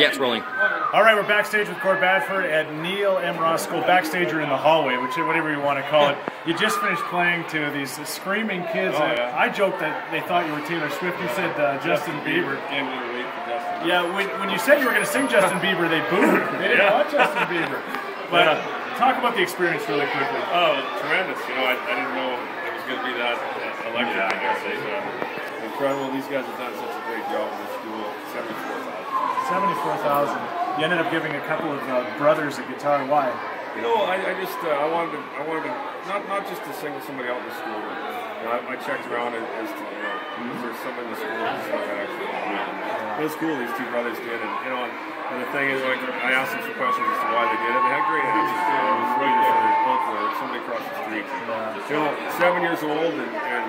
yeah, it's rolling. All right, we're backstage with Gord Bamford at Neil M. Ross School, backstage or in the hallway, which whatever you want to call it. You just finished playing to these screaming kids. Oh, yeah. I joked that they thought you were Taylor Swift. You said uh, Justin Bieber. Gave me a wait for Justin. Yeah, when, when you said you were going to sing Justin Bieber, they booed. They didn't Yeah. want Justin Bieber. But uh, talk about the experience really quickly. Oh, tremendous! You know, I, I didn't know it was going to be that uh, electric. I guess it's uh, incredible. These guys have done such a great job in the school. Seventy-four thousand. 74,000. You ended up giving a couple of uh, brothers a guitar. Why? You know, I, I just uh, I wanted to I wanted to not not just to sing with somebody out in the school, but you know, I, I checked around as, as to you know is there someone in the school that's not actually It was cool. These two brothers did, and you know, and, and the thing is, like I asked them some questions as to why they did it. They had great answers. You know, seven years old and, and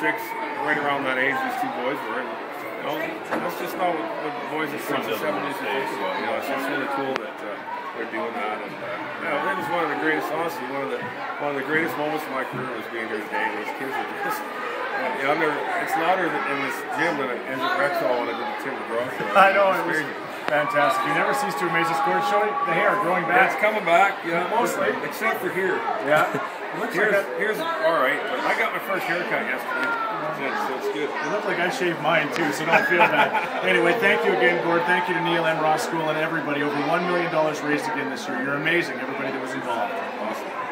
six, right around that age, these two boys were. You know, that's just not what, what boys at six and seven years old think about. You know, it's just really cool that. Uh, they're doing that. And, uh, yeah, it was one of the greatest, honestly, one of the one of the greatest moments of my career was being here today. These kids are just. You know, I've never, it's louder in this gym than it is at Rexall when I did the Tim McGraw show. I know, it was crazy. Fantastic. You never cease to amaze us. Gord, show. The hair growing back. it's coming back, yeah, Mostly. except for here. Yeah. Looks Here's, like I, here's all right, I got my first haircut yesterday, yeah, so it's good. it looked like I shaved mine too, so don't feel bad. anyway, thank you again, Gord. Thank you to Neil M. Ross School and everybody. Over $1 million raised again this year. You're amazing, everybody that was involved. Awesome.